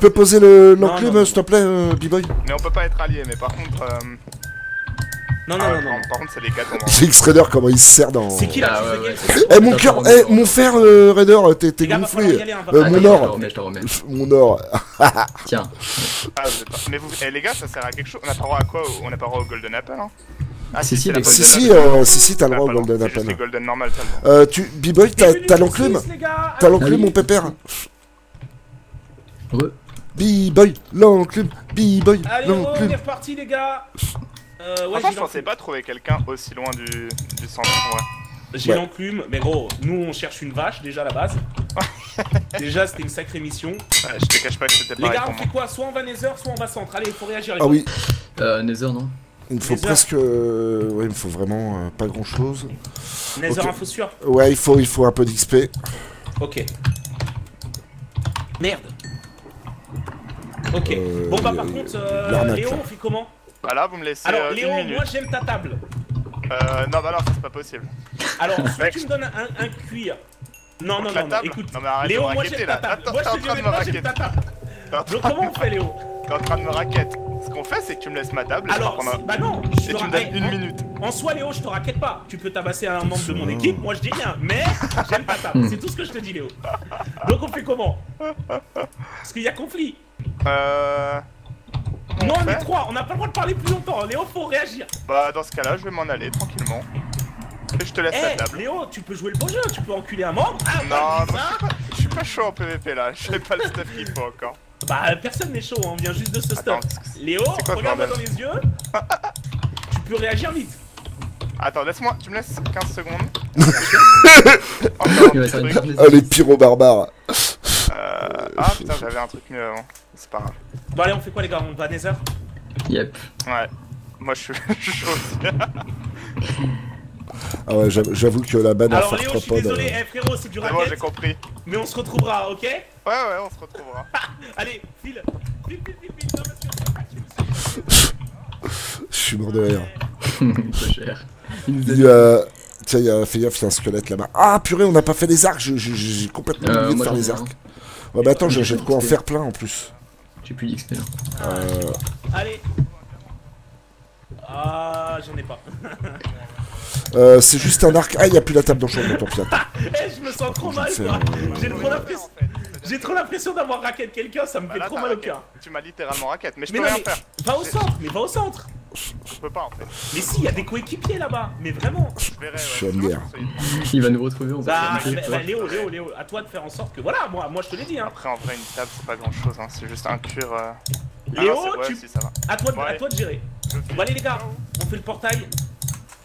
Tu peux poser l'enclume, s'il te plaît, euh, B-Boy Mais on peut pas être alliés, mais par contre. euh, Non, non, ah, non, par- non. Par contre, c'est les gars qu'on J'ai X-Raider, comment il se sert dans... C'est qui la Ah, C'est Eh, mon cœur, eh, mon fer, euh, Raider, t'es t'es gonflé. Euh, mon or, remets, je te remets. mon or. Tiens. Ah, Mais vous, eh, les gars, ça sert à quelque chose On a pas droit à quoi On a pas droit au Golden Apple, hein? Ah, Si, si, c'est Si, si, euh, si, si, t'as le Ah, droit au Golden c'est Apple. Golden normal. Euh, tu, B-Boy, t'as l'enclume. T'as l'enclume, mon pépère? Re. B-Boy, l'enclume, B-Boy, Allez, on est reparti, les gars. Euh, ouais, Franchement, j'ai je pensais pas trouver quelqu'un aussi loin du, du centre. J'ai Ouais. l'enclume, mais gros, nous on cherche une vache déjà à la base. déjà, c'était une sacrée mission. Ouais, je te cache pas que c'était Les pareil gars, on fait quoi? Soit on va Nether, soit on va centre. Allez, il faut réagir. les Ah gars. oui, Euh, Nether, non il me faut Les presque... euh, Ouais, il me faut vraiment euh, pas grand-chose. Nether Ok. info sûr. Ouais, il faut, il faut un peu d'XP. Ok. Merde. Ok. Euh, bon bah par a- contre, euh, Léo, on fait comment Bah là, vous me laissez Alors euh, Léo, une minute. moi j'aime ta table. Euh, non, bah non, c'est pas possible. Alors, soit tu me donnes un, un cuir. Non, non, non, écoute. Non, mais arrête Léo, de me moi raqueter, j'aime là. ta table. Attends, Moi t'es je en te dis train de me honnêtement, j'aime ta raqueter. table. Donc comment on fait Léo T'es en train de me raquette. Ce qu'on fait, c'est que tu me laisses ma table et Alors, je si- pendant- bah non, je Et te tu me ra- donnes une en- minute. En soi, Léo, je te raquette pas. Tu peux tabasser un membre de mon équipe, moi je dis rien. Mais j'aime ta table. C'est tout ce que je te dis, Léo. Donc on fait comment? Parce qu'il y a conflit. Euh. on Non, on est trois, on n'a pas le droit de parler plus longtemps. Léo, faut réagir. Bah, dans ce cas-là, je vais m'en aller tranquillement. Et je te laisse Eh, la table. Léo, tu peux jouer le beau jeu, tu peux enculer un membre. Ah, Non, moi, je je suis pas chaud en PVP là, j'ai pas le stuff qu'il faut encore. Bah, personne n'est chaud, on vient juste de ce stuff. Léo, regarde-moi dans les yeux. tu peux réagir vite. attends, laisse-moi, tu me laisses 15 secondes. encore Il un Ah. Euh... Ah putain, j'avais un truc mieux avant. C'est pas grave. Bon, allez, on fait quoi, les gars On va à Nether Yep. Ouais. Moi je suis, je suis chaud aussi. Ah ouais, j'avoue- que la banne à Alors, Léo, je suis désolé, euh, eh, frérot, c'est du C'est bon, j'ai racket. compris. mais on se retrouvera, ok Ouais, ouais, on se retrouvera. Allez, file. File, file, file, file. Non, parce que- Je suis mort de rire. Pas cher. Il nous a Il y a... Tiens, il y a... fais gaffe, il y a un squelette là-bas. Ah purée, on n'a pas fait les arcs, je- je- j'ai complètement Euh, oublié de moi, faire les arcs. Ouais, bah attends, de quoi en faire plein en plus. J'ai plus d'XP là. Euh... Allez. Ah, j'en ai pas. euh, c'est juste un arc. Ah, il n'y a plus la table d'enchantement, tant pis. Eh, je me sens trop mal, J'ai quoi. fait, J'ai trop l'impression. J'ai trop l'impression d'avoir racket quelqu'un, ça me Bah fait là, trop mal au cœur. Tu m'as littéralement raquette, mais je Mais peux non, rien mais faire. va au centre, mais va au centre. Je peux pas en fait. Mais si, il y a des coéquipiers là-bas, mais vraiment. Je verrai, ouais. Je je suis- Il va nous retrouver, on Bah, va bah, bah, Léo, Léo, Léo, à toi de faire en sorte que voilà, moi, moi je te l'ai dit, hein. Après, en vrai, une table, c'est pas grand chose, hein. c'est juste un cuir. Euh... ah Léo, non, c'est- ouais, tu- si, ça va. À toi, de, Bon, à allez. toi de gérer. Je. Bon allez les gars, on fait le portail.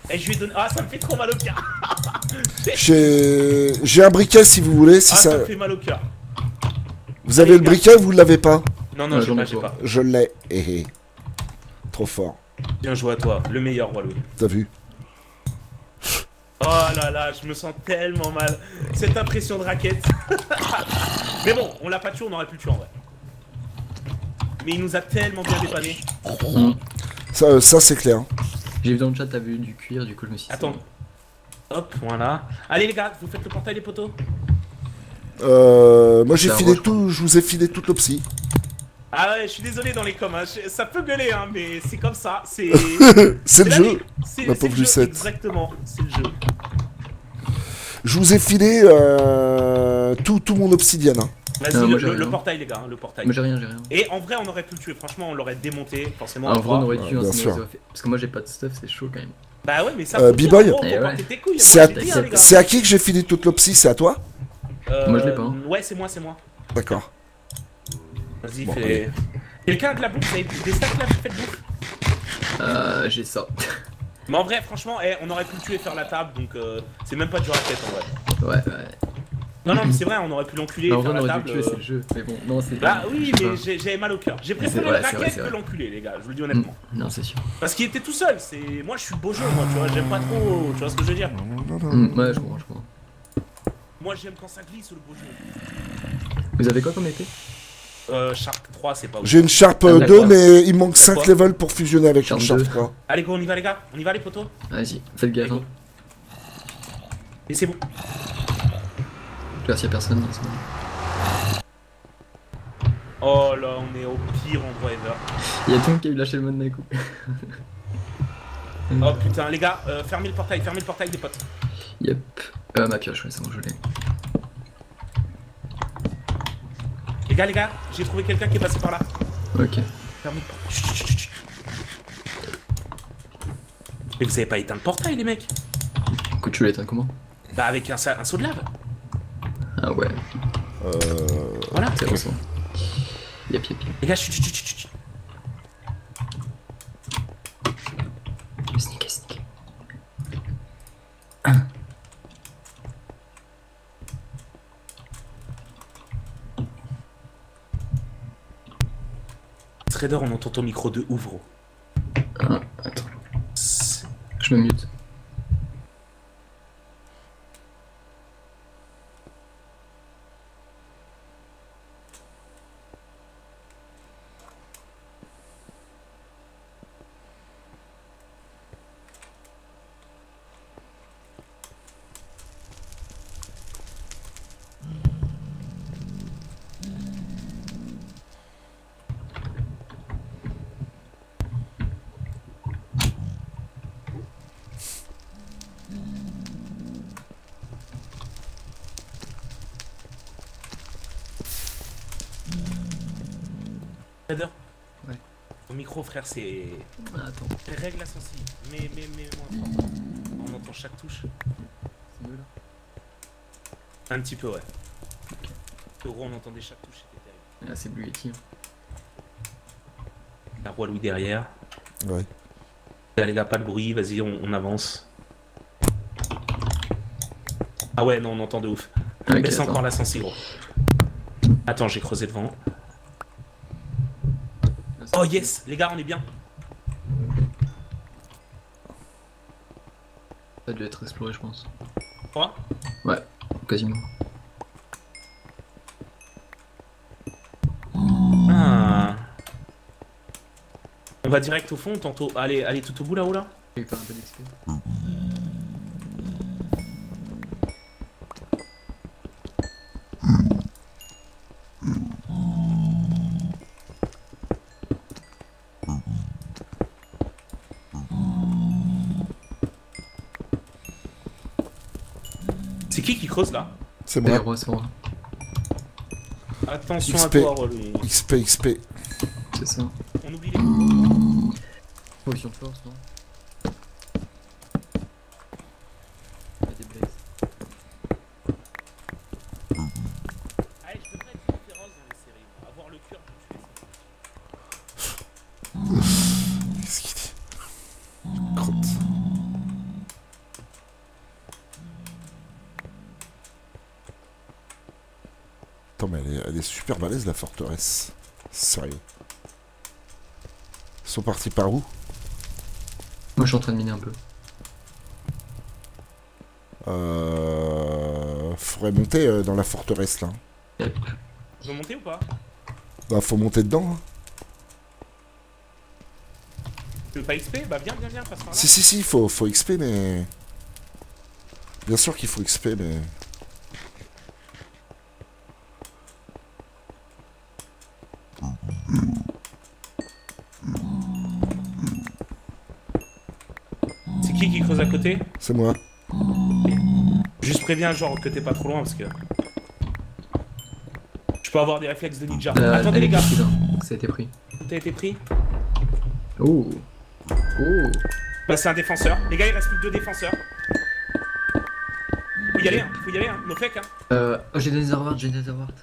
Et je lui ai donné. Ah, ça me fait trop mal au cœur. J'ai j'ai un briquet si vous voulez. Si ah, ça... ça me fait mal au cœur. Vous avez le briquet ou vous ne l'avez pas Non, non, Ouais, j'ai j'en pas, ai j'ai pas. pas. Je l'ai. Eh, eh. Trop fort. Bien joué à toi, le meilleur, Walou. T'as vu Oh là là, je me sens tellement mal. Cette impression de raquette. Mais bon, on l'a pas tué, on aurait pu le tuer en vrai. Mais il nous a tellement bien dépanné. Ça, euh, ça c'est clair. J'ai vu dans le chat, t'as vu du cuir, du coup je me suis. Attends. Hop, voilà. Allez les gars, vous faites le portail les poteaux Euh, moi j'ai filé tout, je vous ai filé toute l'opsie. Ah ouais, je suis désolé dans les coms, hein. Je- ça peut gueuler, hein, mais c'est comme ça, c'est... C'est le la jeu. c'est pauvre Lucette. exactement, c'est le jeu. Je vous ai filé euh, tout, tout mon obsidienne. hein. Vas-y, le, portail les gars, hein, le portail. Moi j'ai rien, j'ai rien. Et en vrai, on aurait pu le tuer, franchement, on l'aurait démonté, forcément. En on vrai, on croit. aurait Ouais, dû, hein, fait- Parce que moi j'ai pas de stuff, c'est chaud quand même. Bah ouais, mais ça Euh, B-Boy ouais. C'est à, qui que j'ai filé toute l'opsie C'est à toi? Euh, Moi, je l'ai pas, hein. Ouais, c'est moi, c'est moi. D'accord. Vas-y, Bon, fais... Quelqu'un a de la bouffe, vous avez des stacks là, faites bouffe Euh, j'ai ça. Mais en vrai, franchement, eh, on aurait pu le tuer et faire la table, donc euh, c'est même pas du racket en vrai. Ouais, ouais. Non, non, mais c'est vrai, on aurait pu l'enculer faire on la table. euh, c'est le jeu. Mais bon, non, c'est. Bah oui, mais j'avais mal au cœur. J'ai préféré racket c'est que l'enculé, les gars, je vous le dis Mm. honnêtement. Non, c'est sûr. Parce qu'il était tout seul, c'est. Moi je suis beau jeu, moi, tu vois, j'aime pas trop. Tu vois ce que je veux dire Mm, Ouais, je comprends, je comprends. Moi j'aime quand ça glisse le beau jeu. Vous avez quoi comme épée? Euh, Shark 3, c'est pas ouf. J'ai une Sharp Ah, euh, 2, d'accord. mais il manque C'est 5 quoi levels pour fusionner avec une Sharp Sharp 2. 3. Allez, go, on y va, les gars, on y va, les potos. Vas-y, faites gaffe. Hein. Et c'est bon. Y a personne dans ce moment. Oh là, on est au pire endroit ever. Il y a Tom qui a eu lâché le mode d'un coup. Oh putain, les gars, euh, fermez le portail, fermez le portail des potes. Yep. Euh, ma pioche, ouais, c'est bon, je l'ai. Les gars, les gars, j'ai trouvé quelqu'un qui est passé par là. Ok. Chut, chut, chut, chut. Mais vous avez pas éteint le portail, les mecs Écoute, tu l'éteins comment? Bah, avec un, sa- un seau de lave. Ah ouais, Euh... Voilà. c'est bon, c'est bon. Yep, yep, yep. Les gars, chut, chut, chut, chut, Trader, on entend ton micro de ouvre. Ah, attends, je me mute. Trader Ouais. Ton micro, frère, c'est. Ah, attends, Règle la sensible. Mais, mais, mais, moins fort. On entend chaque touche. c'est mieux là Un petit peu, ouais. En gros, on entendait chaque touche, c'était terrible. Ah, c'est. La roi Louis derrière. Ouais. Là, les gars, pas de bruit, vas-y, on, on avance. Ah ouais, non, on entend de ouf. Ok, Baisse attends. encore la sensible, gros. Attends, j'ai creusé devant. Oh yes, les gars, on est bien. Ça a dû être exploré, je pense. Quoi? Ouais, quasiment. Ah. On va direct au fond, tantôt. Allez, allez tout au bout là-haut là? Creuse là C'est moi. là. Attention XP. à toi, Louis. XP, XP. C'est ça. On oublie les. Potion de force, non super balèze la forteresse. Sérieux. Ils sont partis par où? Moi, je suis en train de miner un peu. Euh... Faudrait monter euh, dans la forteresse là. Monter ou pas? Bah, faut monter dedans. hein. Tu veux pas XP Bah viens, viens, viens, passe par là. Si, si, si, faut, faut XP, mais. Bien sûr qu'il faut XP, mais. C'est qui qui creuse à côté C'est moi. Juste préviens, genre que t'es pas trop loin parce que. Je peux avoir des réflexes de ninja. Euh, Attendez les gars. Ça a été pris. t'as été pris Oh Oh Bah c'est un défenseur. Les gars, il reste plus que deux défenseurs. Faut y aller, hein. Faut y aller, hein. No fake, hein. Euh, oh, j'ai des Netherward, j'ai des Netherward.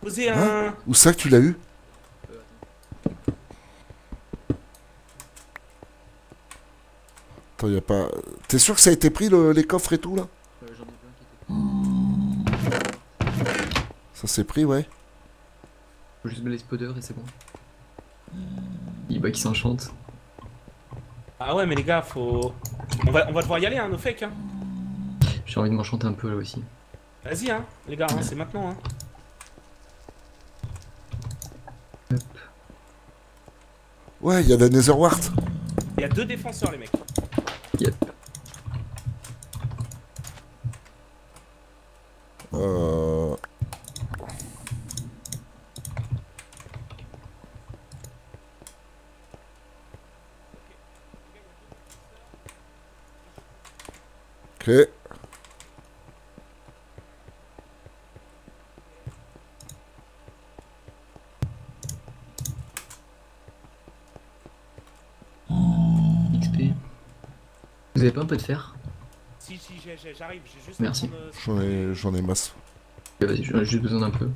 Posez un. Hein Où ça que tu l'as eu Euh, attends. Attends, y a pas. T'es sûr que ça a été pris le- les coffres et tout là? Euh, J'en ai plein qui étaient. Ça s'est pris, ouais. Faut juste Blaze Powder et c'est bon. Il bah qui s'enchante. Ah ouais, mais les gars, faut. On va, on va devoir y aller, hein, no fake, hein. J'ai envie de m'enchanter un peu là aussi. Vas-y, hein, les gars, hein, c'est maintenant, hein. Ouais, il y a des Netherwart. Il y a deux défenseurs, les mecs. Euh, ok. XP. Vous avez pas un peu de fer? Si, j'arrive, j'ai juste. Merci. euh, J'en ai, j'en ai masse. Vas-y, j'en ai juste besoin d'un peu.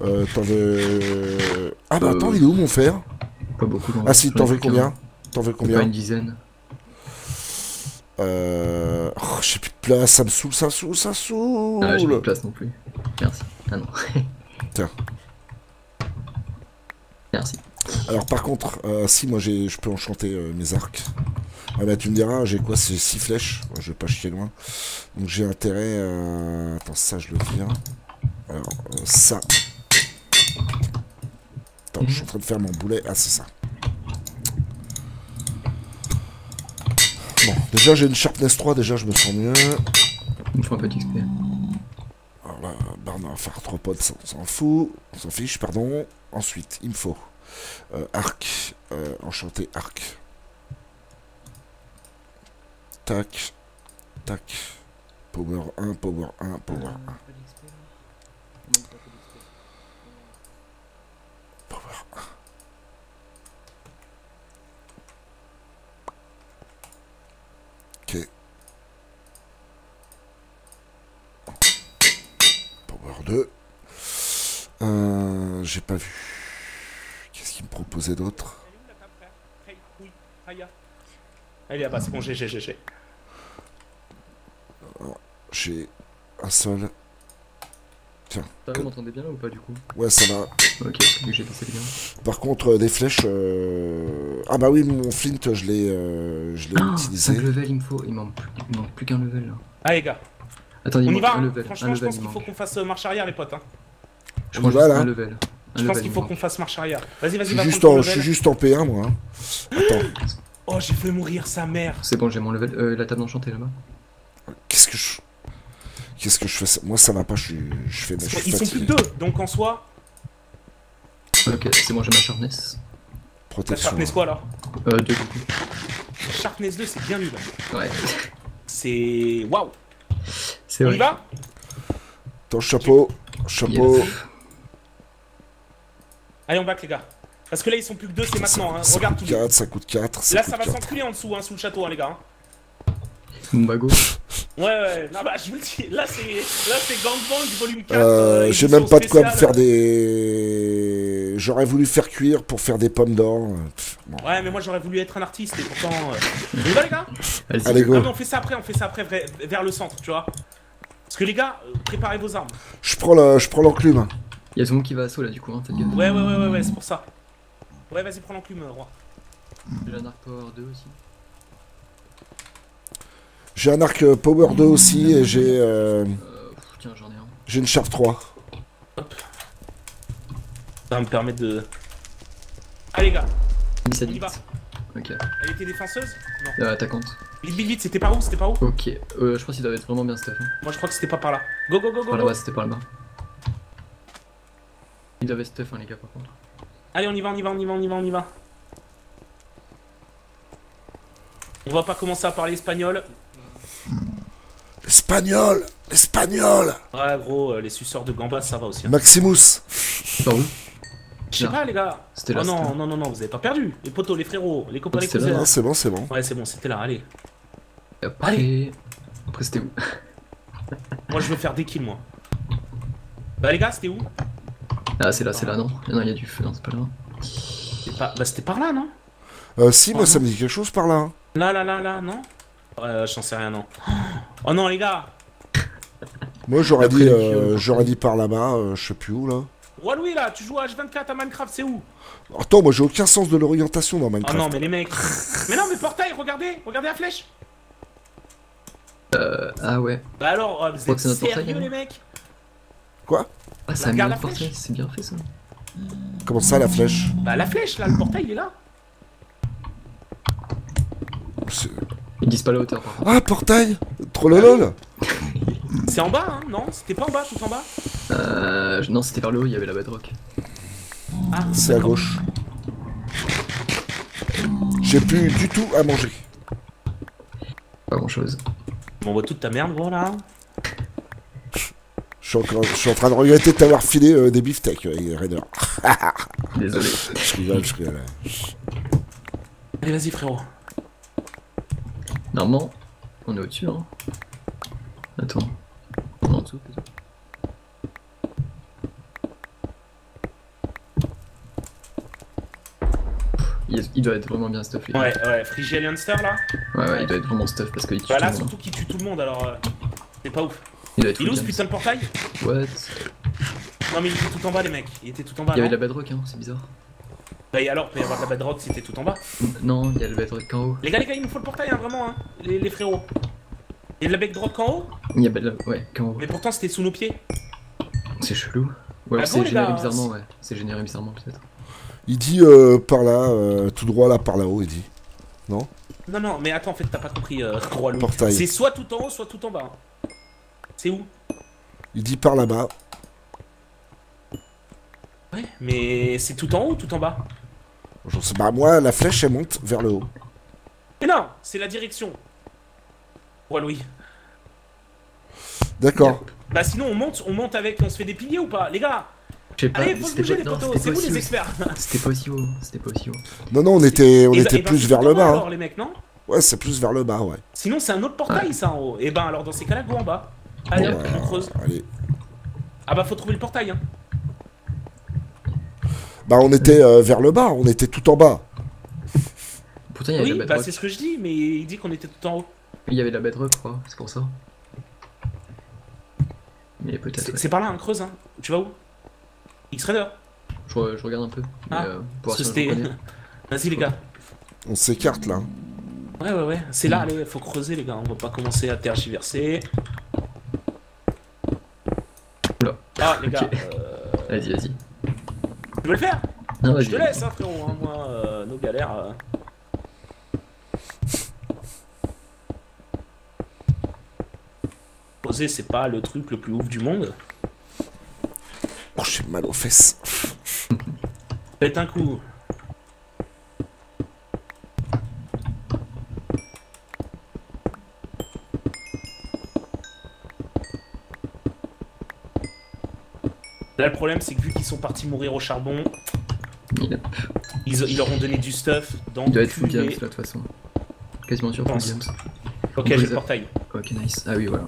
Euh, t'en veux... Ah bah Euh, attends, il est où mon fer? Pas beaucoup. non. Ah si, t'en veux plus combien? T'en veux Pas combien? une dizaine. Euh... Oh, j'ai plus de place, ça me saoule, ça me saoule, ça me saoule Ah, j'ai pas de place non plus. Merci. Ah non. Tiens. Merci. Alors par contre, euh, si moi j'ai, je peux enchanter euh, mes arcs. Ah bah tu me diras, j'ai quoi C'est 6 flèches. Je vais pas chier loin. Donc j'ai intérêt à... Attends, ça je le vire. Alors, euh, ça. Attends, je suis en train de faire mon boulet. Ah, c'est ça. Bon, déjà j'ai une sharpness 3, déjà je me sens mieux. Il me faut un peu d'XP. Alors là, barre on va faire 3 potes, ça, on s'en fout. On s'en fiche, pardon. Ensuite, il me faut euh, arc. euh, enchanté arc. Tac. Tac. Power 1, power 1, power 1. Power 1. Ok. Power 2. Euh, J'ai pas vu. Qu'est-ce qu'il me proposait d'autre? Elle est où la table, frère Hey, oui, Aya. Elle est là-bas, c'est bon, j'ai, j'ai, j'ai, un seul. Va, vous m'entendez bien là ou pas du coup Ouais, ça va. Ok, j'ai passé bien. Par contre, euh, des flèches. euh, Ah bah oui, mon flint, je l'ai euh, je l'ai Ah, 5 utilisé. level, il me faut. Il manque plus, il manque plus qu'un level là. Ah, les gars, Attendez, il on y manque va. un hein. level. Franchement, un je level, pense il qu'il faut manque. qu'on fasse euh, marche arrière, les potes. Hein. Je crois Y va, juste là un level. Un Je pense level, qu'il il faut manque. qu'on fasse marche arrière. Vas-y, vas-y, Je suis, va juste prendre ton en, je suis level. juste en P1, moi. hein. Attends, Oh, j'ai fait mourir sa mère. C'est bon, j'ai mon level. Euh, la table enchantée là-bas. Qu'est-ce que je. Qu'est-ce que je fais? Ça Moi, ça va pas, je, suis... je fais. Je suis Ils sont plus que deux, donc en soi, Ok, c'est bon, j'ai ma sharpness. la Protection. Sharpness quoi alors Euh, deux. Sharpness 2, c'est bien nul. Ouais. C'est. Waouh C'est On vrai. y va? Attends, chapeau. Chapeau. Yes. Allez, on back, les gars. Parce que là, ils sont plus que deux, c'est maintenant. Hein. ça Regarde coûte tout. 4, ça coûte 4. Ça Là, coûte ça va 4. s'enculer en dessous, hein, sous le château, hein, les gars. hein. Bon bah go. Ouais, ouais, non, bah, je vous le dis. Là, c'est là, c'est Gangbang volume 4. Euh, euh, J'ai même pas de quoi me faire des. J'aurais voulu faire cuire pour faire des pommes d'or. Ouais, mais moi, j'aurais voulu être un artiste et pourtant. euh, On y va, les gars? Allez, Allez, Non, go. mais on fait ça après, on fait ça après vers, vers le centre, tu vois. Parce que les gars, euh, préparez vos armes. Je prends le- je prends l'enclume. Il y a tout le monde qui va assaut là du coup, hein, gaffe. Ouais, ouais, ouais, ouais, ouais, c'est pour ça. Ouais, vas-y, prends l'enclume, roi. J'ai un arc power 2 aussi. J'ai un arc euh, power 2 aussi et j'ai euh, Euh, tiens, j'en ai un. j'ai une sharp 3. Ça va me permettre de. Allez, les gars, 17 On y va. Ok. elle était défenseuse Non. Euh, attaquante. Vite, vite, vite, c'était par où? C'était par où? Ok. Euh, je pense qu'il doit être vraiment bien stuff. Hein. Moi, je crois que c'était pas par là. Go, go, go, go, Par là-bas, c'était par là-bas. Il doit être stuff, hein, les gars, par contre. Allez, on y va, on y va, on y va, on y va, on y va. On va pas commencer à parler espagnol. L'espagnol L'espagnol Ouais, gros, euh, les suceurs de gambas, ça va aussi. hein. Maximus Par où Je sais Non. pas, les gars. C'était Oh là. non, c'était non, non, non, vous avez pas perdu. Les potos, les frérots, les copains, les cousins. Non, c'est bon, c'est bon. Ouais, c'est bon, c'était là, allez. Après... Allez. Après, c'était où Moi, je veux faire des kills, moi. Bah, les gars, c'était où Ah, c'est là, c'est là, non Non, il y a du feu, non, c'est pas là. Pas... Bah, c'était par là, non Euh, si, moi Oh, ça non. me dit quelque chose par là. hein. Là, là, là, là, non Ouais, j'en sais rien, non. Oh non, les gars Moi j'aurais dit, euh, kill, j'aurais dit par là-bas, euh, je sais plus où là. Louis, là, tu joues à H24 à Minecraft, c'est où? Attends, moi j'ai aucun sens de l'orientation dans Oh Minecraft. non, mais les mecs Mais non, mais portail, regardez Regardez la flèche Euh, ah ouais. Bah alors, euh, vous êtes notre portail, sérieux, hein les mecs? Ah, ça a mis un la portrait, flèche. c'est bien fait ça. Comment ça la flèche? Bah, la flèche, là, le portail, il est là C'est- Ils disent pas la hauteur par. Ah, portail Trollolol C'est en bas, hein Non C'était pas en bas, tout en bas Euh, non, c'était vers le haut, il y avait la bedrock. Ah, C'est à gauche. J'ai plus du tout à manger. Pas grand chose. Tu m'envoies toute ta merde, gros, là. Je suis, encore- je suis en train de regretter de t'avoir filé euh, des beefsteaks, euh, Raider. Désolé. Je rigole, je rigole. Allez, vas-y, frérot. Normalement, on est au-dessus, hein. Attends. On est en dessous, plutôt. Il, doit être vraiment bien stuffé. Ouais, ouais, Frigel Youngster, là. ouais, ouais, il doit être vraiment stuff parce qu'il tue tout le monde. surtout qu'il tue tout le monde, alors... euh, C'est pas ouf. Il doit être Il putain, le portail What? Non, mais il était tout en bas, les mecs. Il était tout en bas, Il y avait de la bedrock, hein, c'est bizarre. Bah, et alors, peut y avoir de la bedrock si t'es tout en bas. Non, il y a le bedrock en haut. Les gars, les gars, il nous faut le portail, hein, vraiment, hein. Les, les frérots. Il y a de la bedrock en haut, Il y a bedrock, ouais, qu'en haut. mais pourtant, c'était sous nos pieds. C'est chelou. Ou alors Ah bon, c'est généré bizarrement, ouais. C'est généré bizarrement, peut-être. Il dit euh, par là, euh, tout droit là, par là-haut, il dit. Non, non, mais attends, en fait, t'as pas compris, euh, Louis. Portail. C'est soit tout en haut, soit tout en bas. C'est où? Il dit par là-bas. Ouais, mais c'est tout en haut ou tout en bas? J'en sais pas. Moi, la flèche, elle monte vers le haut. Mais non, c'est la direction. Roi Louis. D'accord. Bah sinon on monte, on monte avec, on se fait des piliers ou pas Les gars, Je sais pas, allez, faut bouger pas- les c'était c'est pas vous les experts C'était pas aussi haut, c'était pas aussi haut. Non, non, on était, on Eh ben- était eh ben, plus vers le bas. hein. les mecs, non? Ouais, c'est plus vers le bas, ouais. Sinon c'est un autre portail ça en haut. Et ben alors dans ces cas-là, go en bas. Allez, Bon, hop, bah, on creuse. allez. Ah bah faut trouver le portail hein. Bah, on était euh, vers le bas, on était tout en bas. Pourtant, il y avait Oui, la bah c'est ce que je dis, mais il dit qu'on était tout en haut. Il y avait la bedrock, je crois, c'est pour ça. Mais peut-être. C'est ouais. par là, un creuse hein. Tu vas où? X-Raider. Je, je regarde un peu. Mais, Ah, euh, pour Parce que. Vas-y les gars. On s'écarte là. Ouais ouais ouais, c'est là, allez, faut creuser les gars, on va pas commencer à tergiverser. Oula. Ah les gars, euh, Vas-y, vas-y. Tu veux le faire Non, vas-y. Je te laisse, hein, frérot. hein, moi, euh, nos galères. euh. Poser, c'est pas le truc le plus ouf du monde. Oh, j'ai mal aux fesses. Faites un coup. Là, le problème, c'est que vu qu'ils sont partis mourir au charbon, ils, ils leur ont donné du stuff dans il doit être full. Diams là, de toute façon. Quasiment sûr full. Diams. Ok, j'ai le portail. Ok, nice. Ah oui, voilà.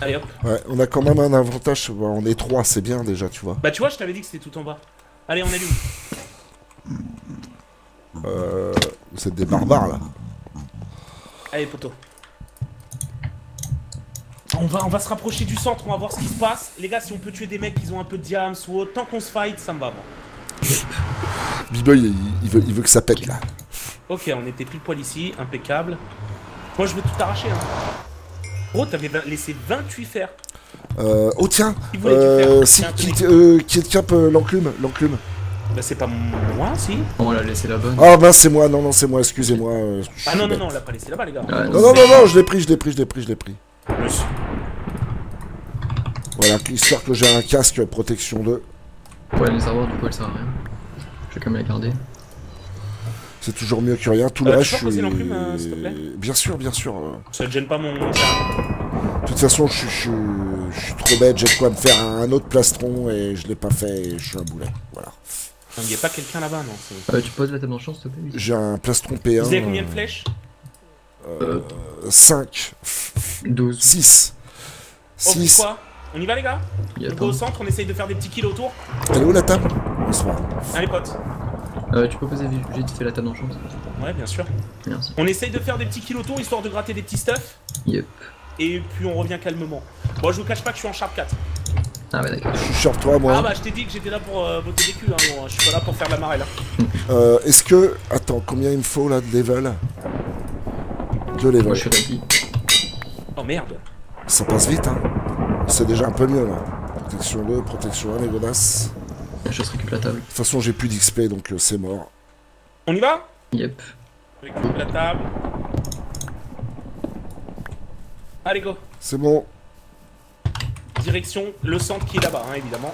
Allez hop. Ouais, on a quand même un avantage. Bon, on est trois, c'est bien déjà, tu vois. Bah, tu vois, je t'avais dit que c'était tout en bas. Allez, on allume. Euh, vous êtes des barbares là. Allez, poteau. On va, on va se rapprocher du centre, on va voir ce qui se passe. Les gars, si on peut tuer des mecs qui ont un peu de diams ou autre, tant qu'on se fight, ça me va. moi. B-Boy, il, il veut, il veut que ça pète là. Ok, on était pile poil ici, impeccable. Moi, je veux tout arracher. Hein. Gros, t'avais laissé 28 fers. Euh, oh tiens, Qui euh, si, qui, euh, qui cap euh, l'enclume, l'enclume. Bah, c'est pas moi, si. On l'a laissé la bonne. Ah ben c'est moi, non non c'est moi, excusez-moi. euh, Ah non, non, bête. non, on l'a pas laissé là-bas, les gars. Ouais, Non non non non, je l'ai pris, je l'ai pris, je l'ai pris, je l'ai pris. Plus. Voilà, histoire que j'ai un casque protection 2. Ouais, les avoir, du coup, elle sert à rien. Je vais quand même la garder. C'est toujours mieux que rien. Tout le Euh, reste, je suis. euh, te plaît Bien sûr, bien sûr. euh. Ça te gêne pas mon. De toute façon, je, suis- je, suis- je suis trop bête. J'ai de quoi me faire un autre plastron et je l'ai pas fait. Et je suis un boulet. Voilà. Il y a pas quelqu'un là-bas, non. Euh, tu poses la table en chance, s'il te plaît J'ai un plastron P1. Vous avez combien de flèches 5, 12. 6. Oh, puis 6. On y va, les gars On va au centre, on essaye de faire des petits kills autour. Elle est où la table On se voit. Allez, potes. Euh, tu peux poser vite fait la table en chance Ouais, bien sûr. Merci. On essaye de faire des petits kills autour histoire de gratter des petits stuff. Yep. Et puis on revient calmement. Bon, je vous cache pas que je suis en Sharp 4. Ah ouais, d'accord. Je suis sur toi, moi. Ah bah, je t'ai dit que j'étais là pour euh, voter des culs. Hein, bon, je suis pas là pour faire de la marelle. hein. Euh, Est-ce que. Attends, combien il me faut là de level? Deux Moi, levels. je suis ready. Oh merde. Ça passe vite, hein. C'est déjà un peu mieux là. Protection 2, protection 1, les godasses. Je se récupère la table. De toute façon, j'ai plus d'XP donc euh, c'est mort. On y va? Yep. Je récupère la table. Allez, go. C'est bon. Direction le centre qui est là-bas, hein, évidemment.